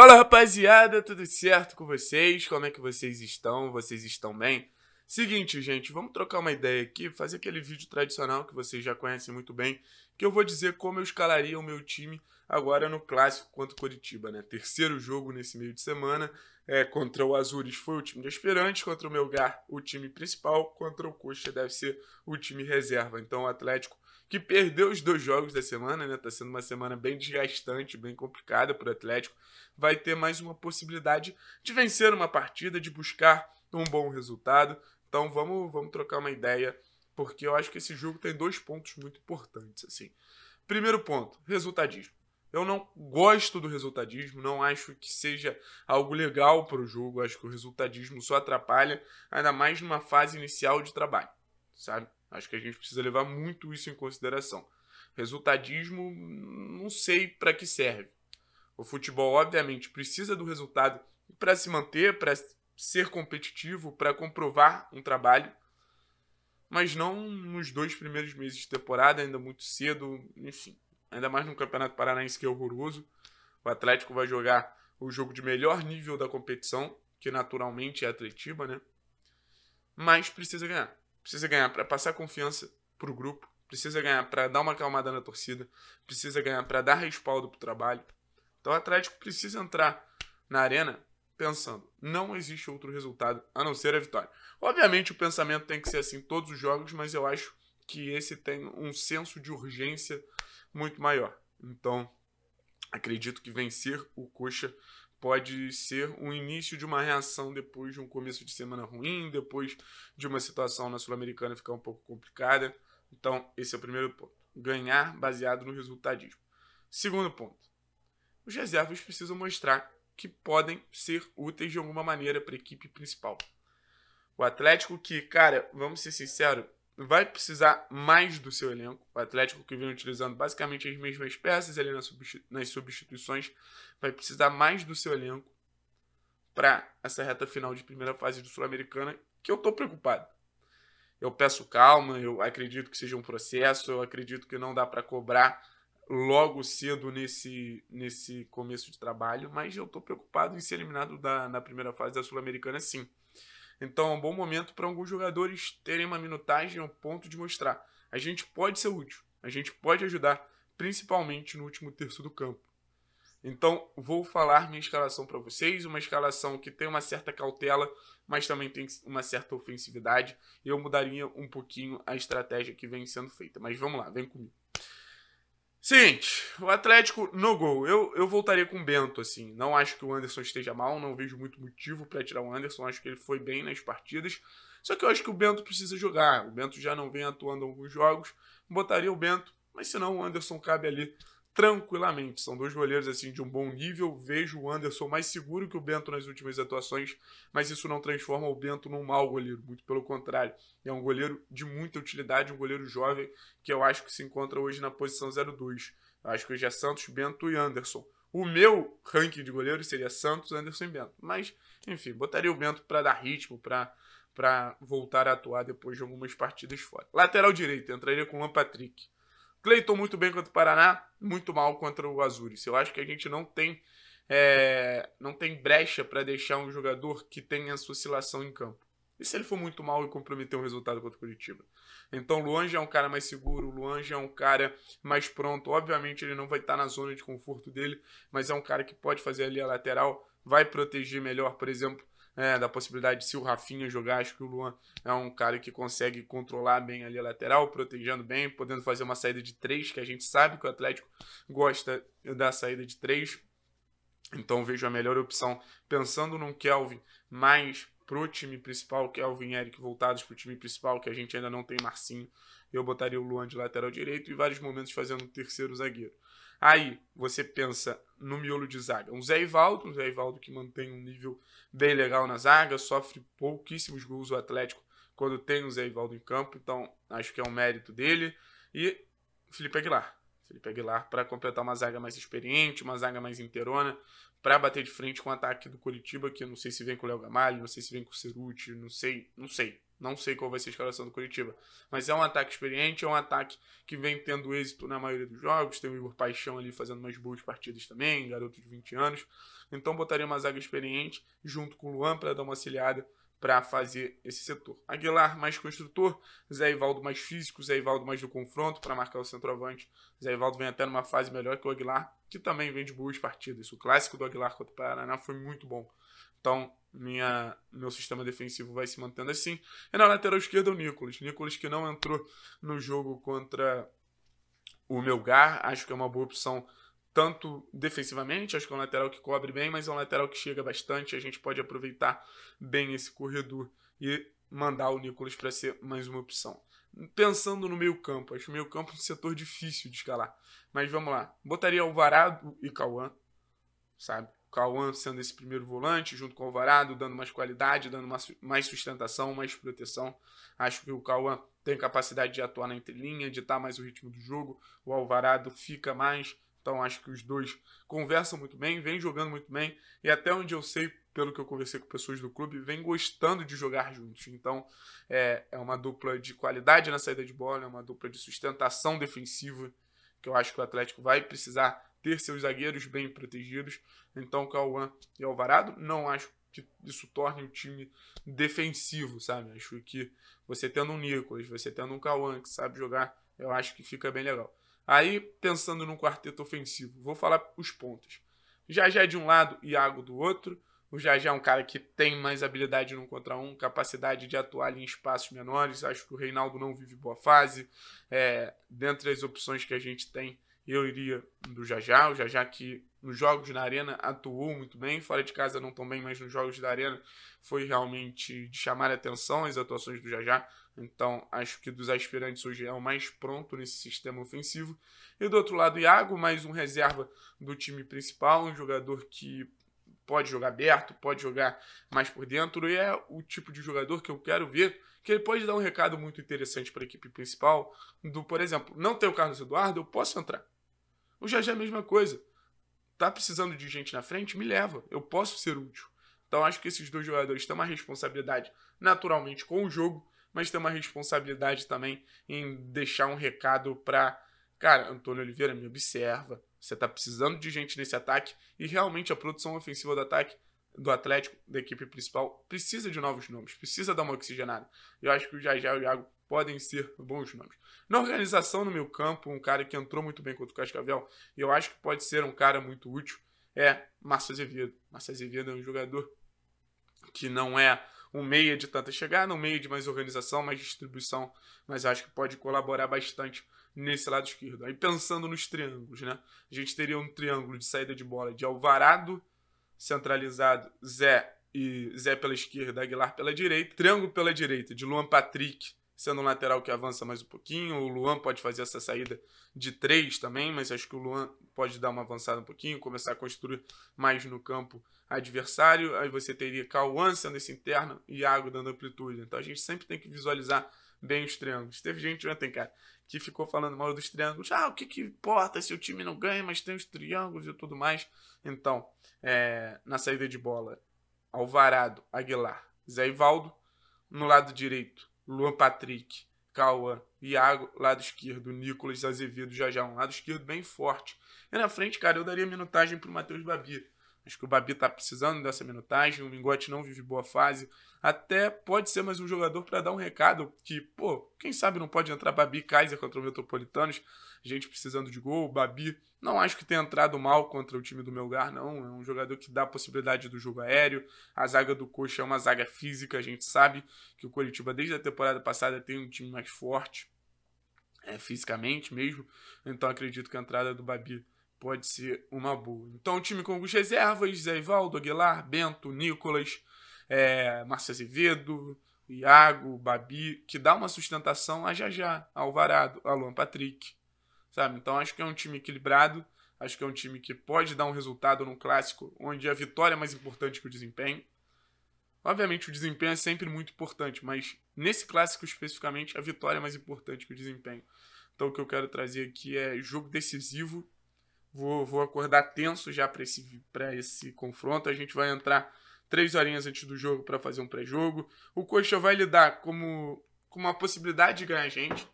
Fala rapaziada, tudo certo com vocês? Como é que vocês estão? Vocês estão bem? Seguinte, gente, vamos trocar uma ideia aqui, fazer aquele vídeo tradicional que vocês já conhecem muito bem, que eu vou dizer como eu escalaria o meu time agora no clássico contra o Coritiba, né? Terceiro jogo nesse meio de semana, é, contra o Azures foi o time de aspirantes, contra o Melgar o time principal, contra o Coxa deve ser o time reserva. Então o Atlético que perdeu os dois jogos da semana, né? Tá sendo uma semana bem desgastante, bem complicada para o Atlético. Vai ter mais uma possibilidade de vencer uma partida, de buscar um bom resultado. Então vamos, vamos trocar uma ideia, porque eu acho que esse jogo tem dois pontos muito importantes, assim. Primeiro ponto, resultadismo. Eu não gosto do resultadismo, não acho que seja algo legal para o jogo. Acho que o resultadismo só atrapalha, ainda mais numa fase inicial de trabalho, sabe? Acho que a gente precisa levar muito isso em consideração. Resultadismo, não sei para que serve. O futebol, obviamente, precisa do resultado para se manter, para ser competitivo, para comprovar um trabalho, mas não nos dois primeiros meses de temporada, ainda muito cedo, enfim. Ainda mais no Campeonato Paranaense que é horroroso. O Atlético vai jogar o jogo de melhor nível da competição, que naturalmente é Atletiba, né? Mas precisa ganhar. Precisa ganhar para passar confiança pro grupo, precisa ganhar para dar uma acalmada na torcida, precisa ganhar para dar respaldo pro trabalho. Então o Atlético precisa entrar na arena pensando, não existe outro resultado a não ser a vitória. Obviamente o pensamento tem que ser assim todos os jogos, mas eu acho que esse tem um senso de urgência muito maior. Então, acredito que vencer o Coxa pode ser o início de uma reação depois de um começo de semana ruim, depois de uma situação na Sul-Americana ficar um pouco complicada. Então, esse é o primeiro ponto. Ganhar baseado no resultadismo. Segundo ponto. Os reservas precisam mostrar que podem ser úteis de alguma maneira para a equipe principal. O Atlético que, cara, vamos ser sinceros, vai precisar mais do seu elenco. O Atlético, que vem utilizando basicamente as mesmas peças ali nas substituições, vai precisar mais do seu elenco para essa reta final de primeira fase do Sul-Americana, que eu estou preocupado. Eu peço calma, eu acredito que seja um processo, eu acredito que não dá para cobrar logo cedo nesse, nesse começo de trabalho, mas eu estou preocupado em ser eliminado da, na primeira fase da Sul-Americana sim. Então é um bom momento para alguns jogadores terem uma minutagem ao ponto de mostrar. A gente pode ser útil, a gente pode ajudar, principalmente no último terço do campo. Então, vou falar minha escalação para vocês, uma escalação que tem uma certa cautela, mas também tem uma certa ofensividade. Eu mudaria um pouquinho a estratégia que vem sendo feita. Mas vamos lá, vem comigo. Seguinte, o Atlético no gol. Eu, eu voltaria com o Bento, assim. Não acho que o Anderson esteja mal, não vejo muito motivo para tirar o Anderson. Acho que ele foi bem nas partidas. Só que eu acho que o Bento precisa jogar. O Bento já não vem atuando em alguns jogos. Botaria o Bento, mas se não, o Anderson cabe ali tranquilamente. São dois goleiros assim de um bom nível. Vejo o Anderson mais seguro que o Bento nas últimas atuações, mas isso não transforma o Bento num mau goleiro, muito pelo contrário. É um goleiro de muita utilidade, um goleiro jovem que eu acho que se encontra hoje na posição 02. Eu acho que hoje é Santos, Bento e Anderson. O meu ranking de goleiros seria Santos, Anderson e Bento. Mas, enfim, botaria o Bento para dar ritmo, para para voltar a atuar depois de algumas partidas fora. Lateral direito, entraria com o Lan Patrick. Cleiton muito bem contra o Paraná, muito mal contra o Azures. Eu acho que a gente não tem é, não tem brecha para deixar um jogador que tenha essa oscilação em campo. E se ele for muito mal e comprometer um resultado contra o Curitiba? Então o Luan já é um cara mais seguro, o Luan já é um cara mais pronto. Obviamente ele não vai estar na zona de conforto dele, mas é um cara que pode fazer ali a lateral, vai proteger melhor, por exemplo, é, da possibilidade de se o Rafinha jogar, acho que o Luan é um cara que consegue controlar bem ali a lateral, protegendo bem, podendo fazer uma saída de três, que a gente sabe que o Atlético gosta da saída de três. Então vejo a melhor opção pensando num Kelvin mais pro time principal, Kelvin e Eric voltados pro time principal, que a gente ainda não tem Marcinho. Eu botaria o Luan de lateral direito e vários momentos fazendo um terceiro zagueiro. Aí você pensa no miolo de zaga. Um Zé Ivaldo, um Zé Ivaldo que mantém um nível bem legal na zaga, sofre pouquíssimos gols o Atlético quando tem o Zé Ivaldo em campo, então acho que é um mérito dele. E Felipe Aguilar. Felipe Aguilar para completar uma zaga mais experiente, uma zaga mais inteirona, para bater de frente com o ataque do Curitiba, que eu não sei se vem com o Léo Gamalho, não sei se vem com o Ceruti, não sei, não sei. Não sei qual vai ser a escalação do Curitiba. Mas é um ataque experiente, é um ataque que vem tendo êxito na maioria dos jogos. Tem o Igor Paixão ali fazendo umas boas partidas também, garoto de 20 anos. Então botaria uma zaga experiente junto com o Luan para dar uma auxiliada para fazer esse setor. Aguilar mais construtor, Zé Ivaldo mais físico, Zé Ivaldo mais do confronto para marcar o centroavante. Zé Ivaldo vem até numa fase melhor que o Aguilar, que também vem de boas partidas. O clássico do Aguilar contra o Paraná foi muito bom. Então, minha, meu sistema defensivo vai se mantendo assim. E na lateral esquerda, o Nicolas. Nicolas que não entrou no jogo contra o Melgar. Acho que é uma boa opção tanto defensivamente, acho que é um lateral que cobre bem, mas é um lateral que chega bastante. A gente pode aproveitar bem esse corredor e mandar o Nicolas para ser mais uma opção. Pensando no meio campo, acho o meio campo um setor difícil de escalar. Mas vamos lá. Botaria Alvarado e Cauã, sabe? Cauã sendo esse primeiro volante, junto com o Alvarado, dando mais qualidade, dando mais sustentação, mais proteção. Acho que o Cauã tem capacidade de atuar na entrelinha, de estar mais o ritmo do jogo. O Alvarado fica mais então acho que os dois conversam muito bem, vêm jogando muito bem e até onde eu sei, pelo que eu conversei com pessoas do clube, vem gostando de jogar juntos. Então é, é uma dupla de qualidade na saída de bola, é uma dupla de sustentação defensiva que eu acho que o Atlético vai precisar ter seus zagueiros bem protegidos. Então Cauã e Alvarado, não acho que isso torne o time defensivo, sabe? Acho que você tendo um Nicolas, você tendo um Cauã que sabe jogar, eu acho que fica bem legal. Aí, pensando num quarteto ofensivo, vou falar os pontos. Jajá de um lado, Iago do outro. O Jajá é um cara que tem mais habilidade no contra um, capacidade de atuar em espaços menores. Acho que o Reinaldo não vive boa fase. É, dentre as opções que a gente tem, eu iria do Jajá. O Jajá que nos jogos na arena atuou muito bem, fora de casa não tão bem, mas nos jogos da arena foi realmente de chamar a atenção as atuações do Jajá. Então, acho que dos aspirantes hoje é o mais pronto nesse sistema ofensivo. E do outro lado, Iago, mais um reserva do time principal, um jogador que pode jogar aberto, pode jogar mais por dentro, e é o tipo de jogador que eu quero ver, que ele pode dar um recado muito interessante para a equipe principal, do, por exemplo, não ter o Carlos Eduardo, eu posso entrar. O Jajá é a mesma coisa. Tá precisando de gente na frente? Me leva. Eu posso ser útil. Então acho que esses dois jogadores têm uma responsabilidade naturalmente com o jogo mas tem uma responsabilidade também em deixar um recado para, cara, Antônio Oliveira, me observa. Você está precisando de gente nesse ataque e realmente a produção ofensiva do ataque do Atlético, da equipe principal, precisa de novos nomes, precisa dar uma oxigenada. Eu acho que o Jajá e o Iago podem ser bons nomes. Na organização no meu campo, um cara que entrou muito bem contra o Cascavel, e eu acho que pode ser um cara muito útil, é Márcio Azevedo. Márcio Azevedo é um jogador que não é um meia de tanta chegada, um meia de mais organização, mais distribuição, mas acho que pode colaborar bastante nesse lado esquerdo. Aí pensando nos triângulos, né? A gente teria um triângulo de saída de bola de Alvarado, centralizado, Zé e Zé pela esquerda, Aguilar pela direita, triângulo pela direita de Luan Patrick, sendo um lateral que avança mais um pouquinho. O Luan pode fazer essa saída de três também, mas acho que o Luan pode dar uma avançada um pouquinho, começar a construir mais no campo adversário. Aí você teria Cauã sendo esse interno e Iago dando amplitude. Então a gente sempre tem que visualizar bem os triângulos. Teve gente ontem, cara, que ficou falando mal dos triângulos. Ah, o que, que importa se o time não ganha, mas tem os triângulos e tudo mais. Então, é, na saída de bola, Alvarado, Aguilar, Zé Ivaldo. No lado direito, Luan Patrick, Cauã, Iago, lado esquerdo, Nicolas Azevedo, já já um lado esquerdo bem forte. E na frente, cara, eu daria minutagem pro Matheus Babi. Acho que o Babi tá precisando dessa minutagem, o Mingote não vive boa fase. Até pode ser mais um jogador para dar um recado que, pô, quem sabe não pode entrar Babi Kaiser contra o Metropolitanos, gente precisando de gol, Babi não acho que tenha entrado mal contra o time do Melgar, não. É um jogador que dá possibilidade do jogo aéreo. A zaga do Coxa é uma zaga física. A gente sabe que o Curitiba, desde a temporada passada, tem um time mais forte, é, fisicamente mesmo. Então acredito que a entrada do Babi pode ser uma boa. Então, um time com algumas reservas: Zé Ivaldo, Aguilar, Bento, Nicolas, é, Márcio Azevedo, Iago, Babi, que dá uma sustentação a Jajá, Alvarado, Alan Patrick sabe? Então acho que é um time equilibrado, acho que é um time que pode dar um resultado num clássico onde a vitória é mais importante que o desempenho. Obviamente o desempenho é sempre muito importante, mas nesse clássico especificamente a vitória é mais importante que o desempenho. Então o que eu quero trazer aqui é jogo decisivo. Vou, vou acordar tenso já para esse, esse confronto. A gente vai entrar três horinhas antes do jogo para fazer um pré-jogo. O Coxa vai lidar como, com uma possibilidade de ganhar a gente.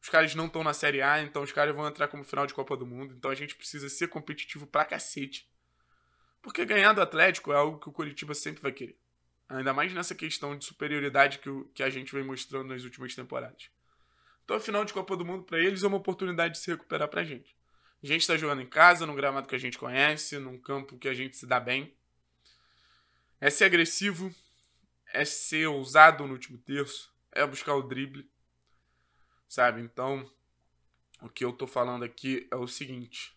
Os caras não estão na Série A, então os caras vão entrar como final de Copa do Mundo. Então a gente precisa ser competitivo pra cacete. Porque ganhar do Atlético é algo que o Curitiba sempre vai querer. Ainda mais nessa questão de superioridade que, o, que a gente vem mostrando nas últimas temporadas. Então a final de Copa do Mundo para eles é uma oportunidade de se recuperar pra gente. A gente está jogando em casa, num gramado que a gente conhece, num campo que a gente se dá bem. É ser agressivo, é ser ousado no último terço, é buscar o drible sabe? Então, o que eu tô falando aqui é o seguinte: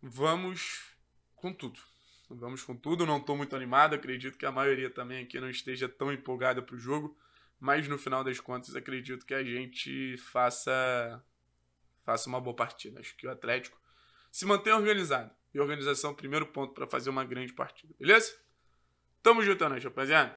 vamos com tudo. Vamos com tudo, não tô muito animado, acredito que a maioria também aqui não esteja tão empolgada pro jogo, mas no final das contas acredito que a gente faça faça uma boa partida. Acho que o Atlético se mantém organizado. E organização, primeiro ponto para fazer uma grande partida, beleza? Tamo junto, né, rapaziada?